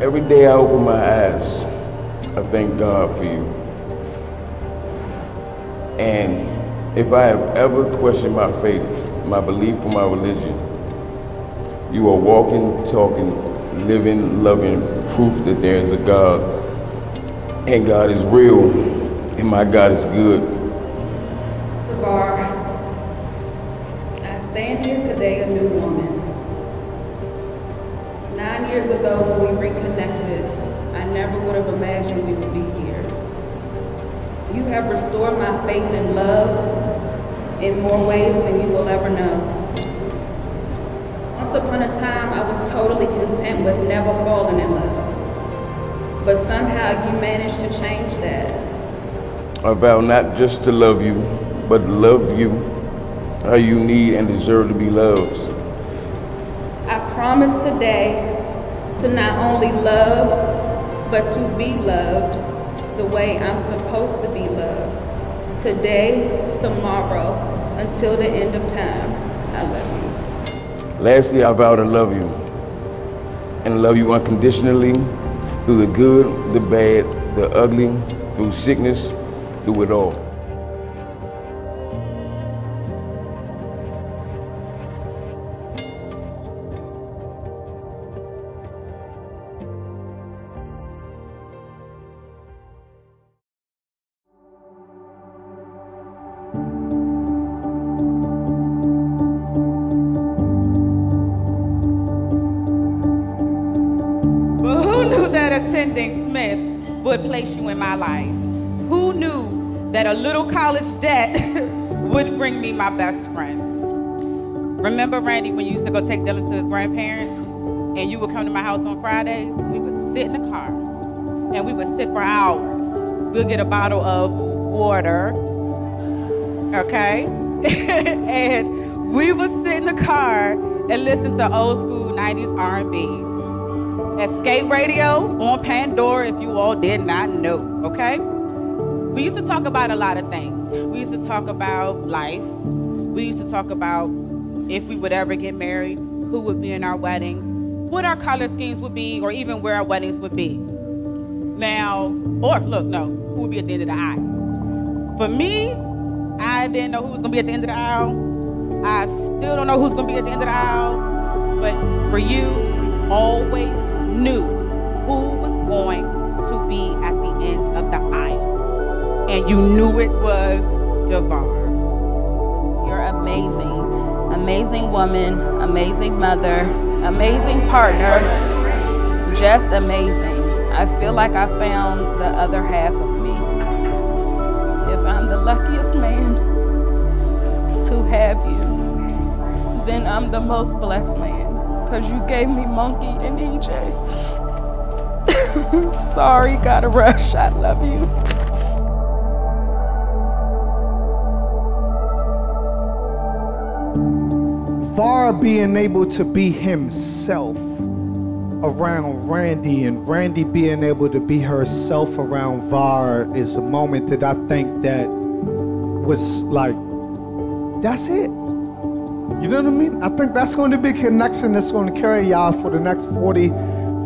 Every day I open my eyes, I thank God for you. And if I have ever questioned my faith, my belief for my religion, you are walking, talking, living, loving proof that there is a God. And God is real, and my God is good. Duvoire, I stand here today a new woman. Years ago when we reconnected, I never would have imagined we would be here. You have restored my faith in love in more ways than you will ever know. Once upon a time, I was totally content with never falling in love. But somehow you managed to change that. I vow not just to love you, but love you how you need and deserve to be loved. I promise today to not only love, but to be loved the way I'm supposed to be loved. Today, tomorrow, until the end of time. I love you. Lastly, I vow to love you and love you unconditionally through the good, the bad, the ugly, through sickness, through it all. That Smith would place you in my life? Who knew that a little college debt would bring me my best friend? Remember, Randi, when you used to go take Dylan to his grandparents and you would come to my house on Fridays? We would sit in the car and we would sit for hours. We'll get a bottle of water, okay? and we would sit in the car and listen to old school 90s R&B. Escape Radio on Pandora if you all did not know, okay? We used to talk about a lot of things. We used to talk about life. We used to talk about if we would ever get married, who would be in our weddings, what our color schemes would be, or even where our weddings would be. Now, or look, no, who would be at the end of the aisle? For me, I didn't know who was gonna be at the end of the aisle. I still don't know who's gonna be at the end of the aisle. But for you, always knew who was going to be at the end of the aisle. And you knew it was Duvoire. You're amazing. Amazing woman, amazing mother, amazing partner, just amazing. I feel like I found the other half of me. If I'm the luckiest man to have you, then I'm the most blessed man because you gave me Monkey and EJ. Sorry, gotta rush. I love you. Var being able to be himself around Randi and Randi being able to be herself around Var is a moment that I think that was like, that's it. You know what I mean? I think that's going to be a connection that's going to carry y'all for the next 40,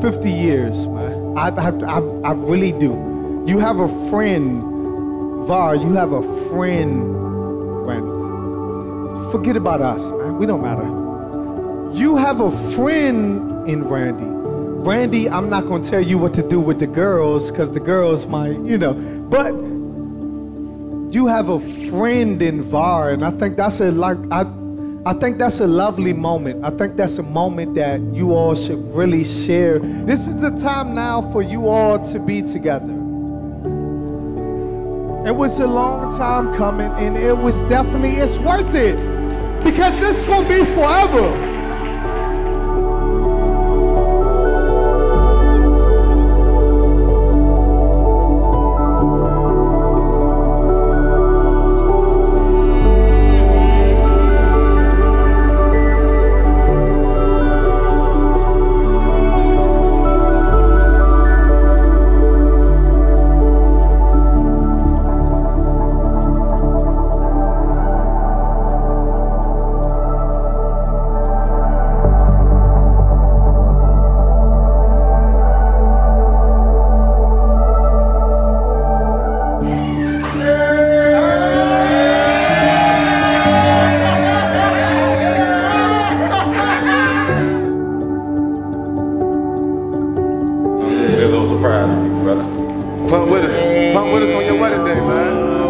50 years, man. I, I, I, I really do. You have a friend, Var, you have a friend, Randi. Forget about us, man. We don't matter. You have a friend in Randi. Randi, I'm not going to tell you what to do with the girls because the girls might, you know, but you have a friend in VAR, and I think that's a like I, I think that's a lovely moment. I think that's a moment that you all should really share. This is the time now for you all to be together. It was a long time coming, and it was definitely it's worth it because this is gonna be forever. brother. Come with us. Come with us on your wedding day, man.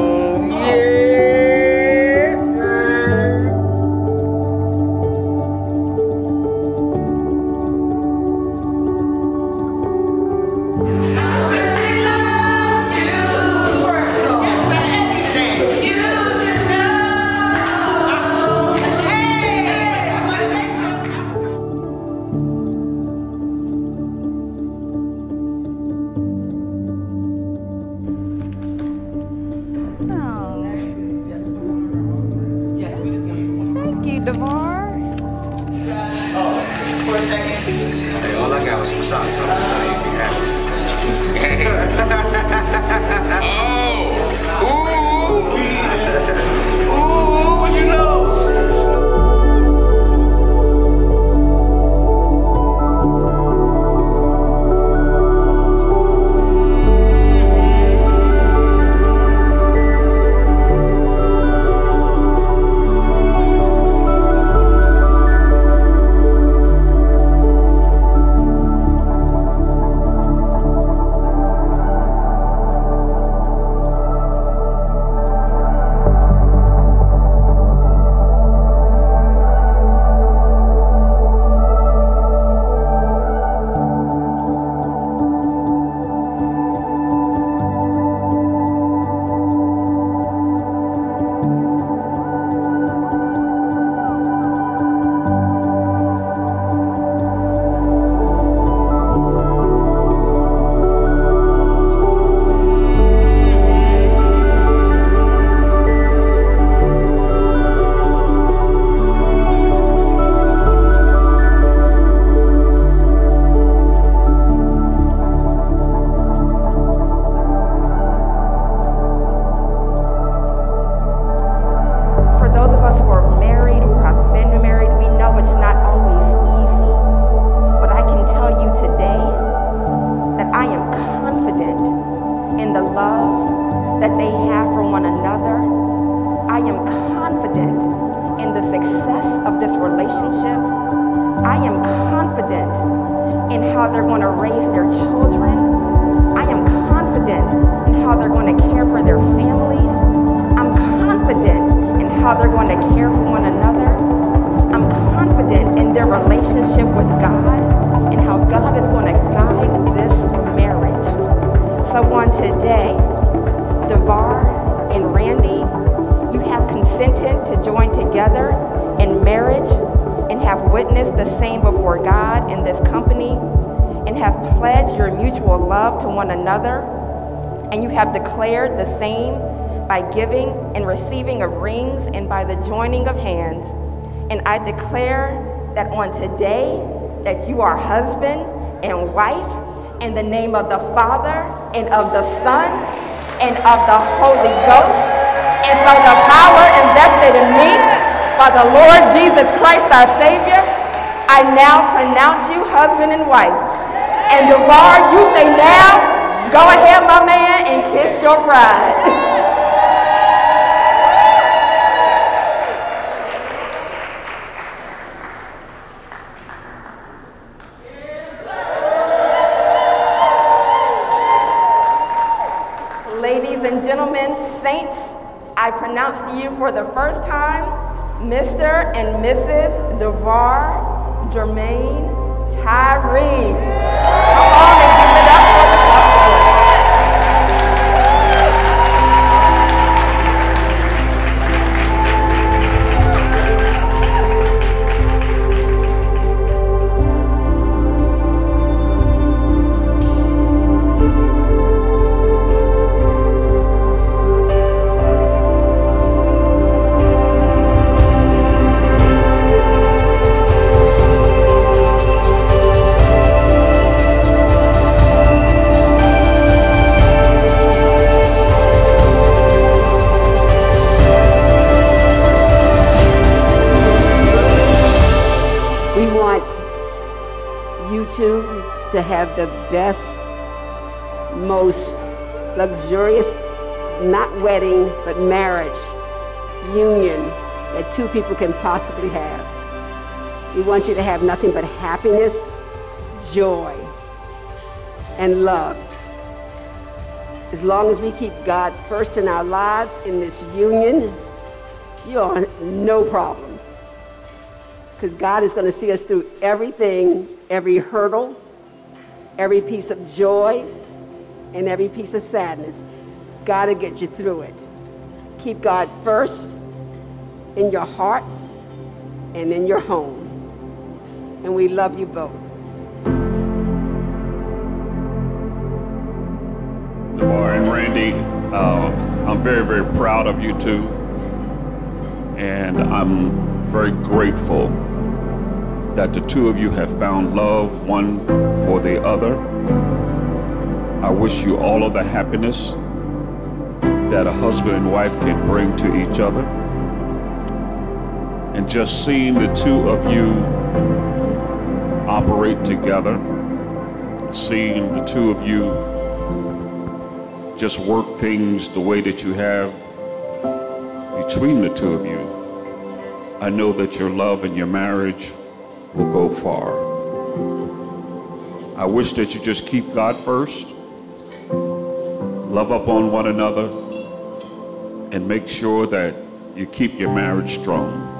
Love to one another and you have declared the same by giving and receiving of rings and by the joining of hands. And I declare that on today that you are husband and wife in the name of the Father and of the Son and of the Holy Ghost. And so the power invested in me by the Lord Jesus Christ our Savior, I now pronounce you husband and wife. And Duvoire, you may now Go ahead, my man, and kiss your bride. Ladies and gentlemen, saints, I pronounce to you for the first time Mr. and Mrs. Duvoire Jermaine Tyree. Oh! Have the best, most luxurious, not wedding, but marriage union that two people can possibly have. We want you to have nothing but happiness, joy, and love. As long as we keep God first in our lives in this union, you're no problems because God is going to see us through everything, every hurdle, every piece of joy, and every piece of sadness. God will get you through it. Keep God first in your hearts and in your home. And we love you both. Duvoire and Randi, uh, I'm very, very proud of you two. And I'm very grateful that the two of you have found love one for the other. I wish you all of the happiness that a husband and wife can bring to each other. And just seeing the two of you operate together, seeing the two of you just work things the way that you have between the two of you, I know that your love and your marriage will go far. I wish that you just keep God first, love up on one another, and make sure that you keep your marriage strong.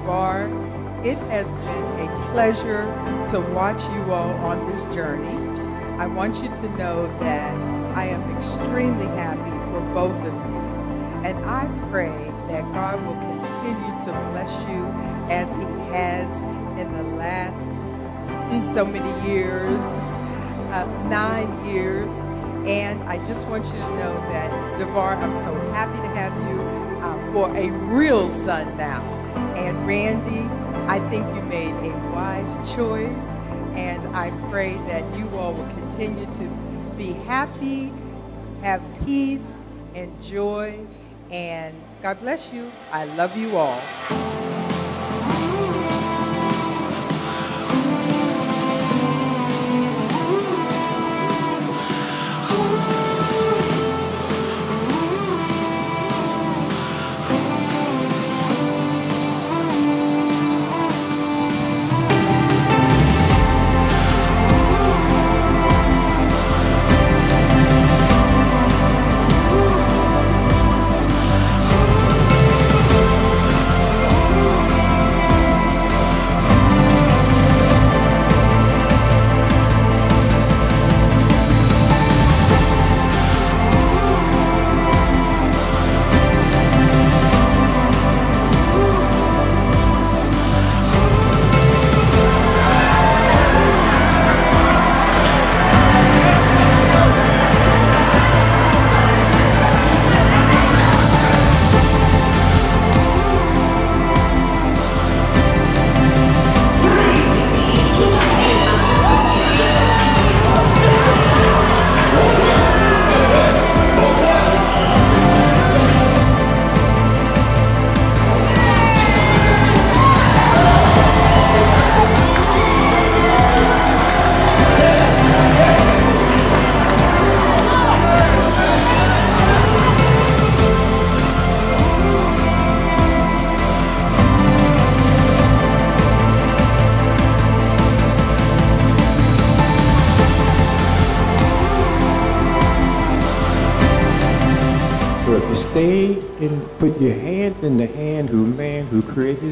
Duvoire, it has been a pleasure to watch you all on this journey. I want you to know that I am extremely happy for both of you. And I pray that God will continue to bless you as He has in the last so many years, uh, nine years. And I just want you to know that, Duvoire, I'm so happy to have you uh, for a real son now. And Randi, I think you made a wise choice. And I pray that you all will continue to be happy, have peace and joy. And God bless you. I love you all.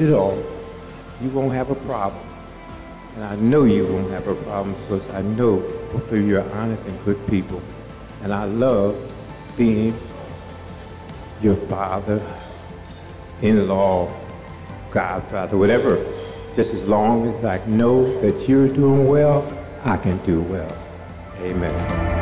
It all, you won't have a problem. And I know you won't have a problem because I know both of you are honest and good people. And I love being your father, in-law, godfather, whatever. Just as long as I know that you're doing well, I can do well. Amen.